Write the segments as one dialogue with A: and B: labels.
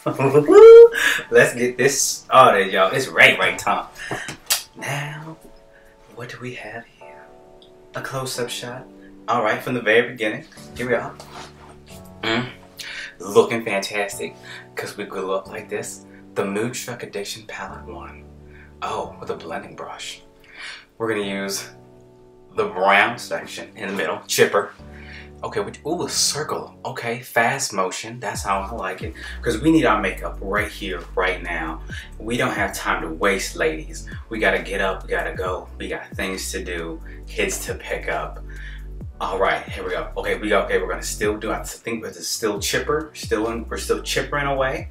A: Let's get this started, y'all. It's Ray Ray time. Now, what do we have here? A close-up shot. All right, from the very beginning. Here we are. Mm. Looking fantastic, because we grew up like this. The Mood Struck Addiction Palette 1. Oh, with a blending brush. We're gonna use the brown section in the middle, chipper. Okay, which, ooh, a circle. Okay, fast motion. That's how I like it. Because we need our makeup right here, right now. We don't have time to waste, ladies. We gotta get up, we gotta go. We got things to do, kids to pick up. All right, here we go. Okay, we okay. We're gonna still do. I think it's still chipper. Still, in, we're still chippering away.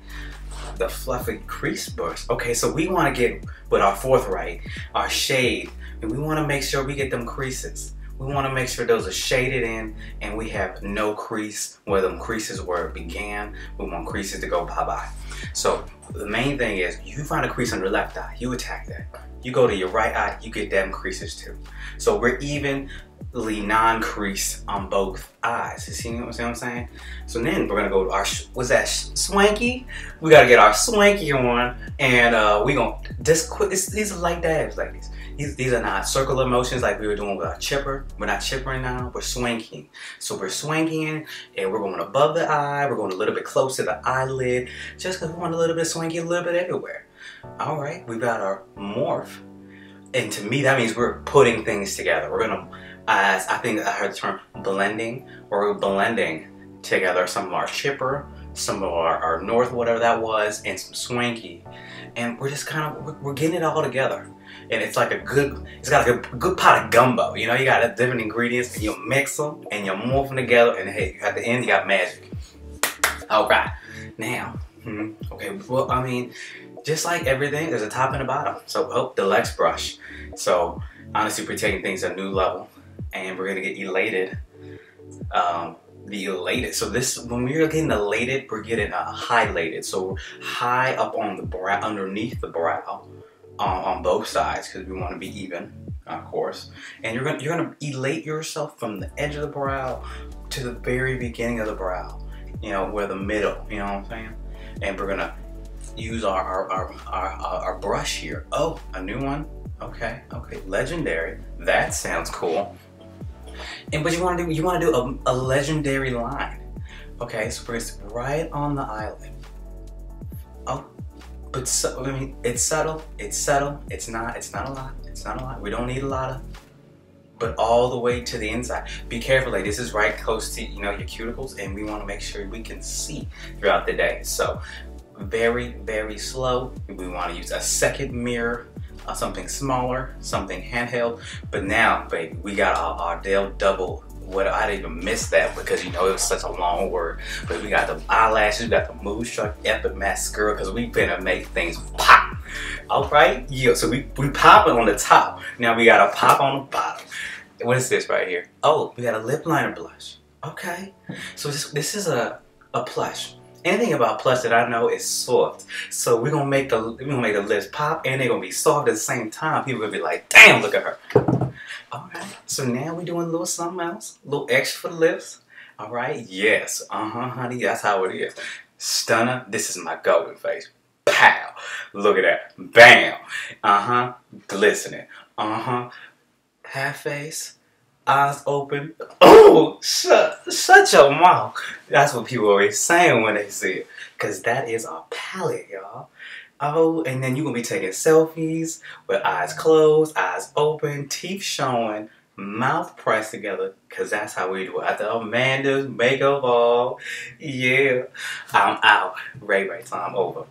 A: The fluffy crease brush. Okay, so we want to get with our forthright, our shade, and we want to make sure we get them creases. We want to make sure those are shaded in and we have no crease where them creases where it began. We want creases to go bye-bye. So the main thing is you find a crease on your left eye, you attack that. You go to your right eye, you get them creases too. So we're evenly non-crease on both eyes. You see what I'm saying? So then we're gonna go to our, what's that, swanky? We gotta get our swanky one and uh, we gonna, just quick, these are light dabs like these. These, these are not circular motions like we were doing with our chipper. We're not chippering now, we're swanking. So we're swanking and we're going above the eye, we're going a little bit close to the eyelid, just because we want a little bit of swanky a little bit everywhere. All right, we've got our morph. And to me, that means we're putting things together. We're gonna, as I think I heard the term blending, or we're blending together some of our chipper, some of our, our north, whatever that was, and some swanky. And we're just kind of, we're, we're getting it all together and it's like a good, it's got like a good pot of gumbo. You know, you got different ingredients and you mix them and you morph them together and hey, at the end you got magic. All right, now, hmm, okay, well, I mean, just like everything, there's a top and a bottom. So, oh, deluxe brush. So, honestly, we're taking things a new level and we're gonna get elated. Um, the elated. So this, when we're getting elated, we're getting uh, highlighted. So high up on the brow, underneath the brow, on, on both sides because we want to be even, of course. And you're gonna you're gonna elate yourself from the edge of the brow to the very beginning of the brow. You know, where the middle. You know what I'm saying? And we're gonna use our our, our, our, our brush here. Oh, a new one. Okay, okay, legendary. That sounds cool. And but you want to do you want to do a, a legendary line. Okay, so we're right on the eyelid. Oh, but so, I mean, it's subtle, it's subtle, it's not, it's not a lot, it's not a lot. We don't need a lot of, but all the way to the inside. Be careful, like this is right close to, you know, your cuticles and we wanna make sure we can see throughout the day. So very, very slow. We wanna use a second mirror, Uh, something smaller, something handheld. But now, baby, we got our, Ardell double what I didn't even miss that because you know it was such a long word. But we got the eyelashes, we got the Mood Struck Epic Mascara because we finna make things pop. All right, yeah. So we we pop it on the top. Now we got a pop on the bottom. What is this right here? Oh, we got a lip liner blush. Okay, so this this is a a plush. Anything about plush that I know is soft. So we're gonna make the we're gonna make the lips pop and they're gonna be soft at the same time. People gonna be like, damn, look at her. Alright, so now we're doing a little something else. A little extra for the lips. Alright, yes. Uh-huh, honey, that's how it is. Stunner, this is my golden face. Pow! Look at that. Bam! Uh-huh, glistening. Uh-huh. Half face, eyes open. Oh, shut, shut your mouth. That's what people always saying when they see it. Because that is our palette, y'all. Oh, and then you're gonna be taking selfies with eyes closed, eyes open, teeth showing, mouth pressed together, cause that's how we do it. After Amanda's makeup vault, yeah. I'm out. Ray Ray time over.